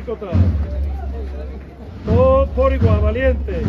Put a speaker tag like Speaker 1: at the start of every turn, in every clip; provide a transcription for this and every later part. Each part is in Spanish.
Speaker 1: con otro chico atrás. Todo por igual, valiente.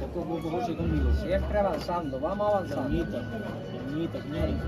Speaker 2: Poco, poco, José, conmigo. Siempre avanzando, vamos avanzando.
Speaker 3: Cañita, cañita.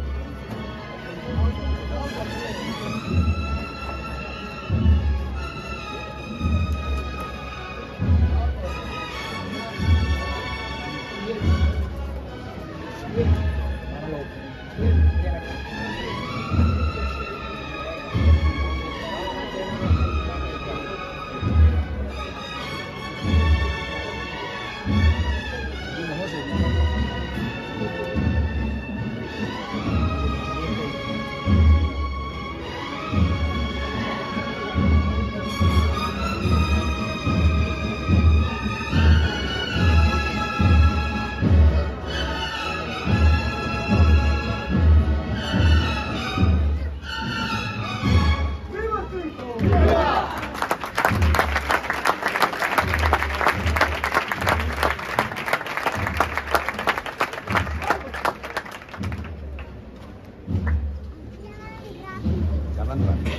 Speaker 3: धन्यवाद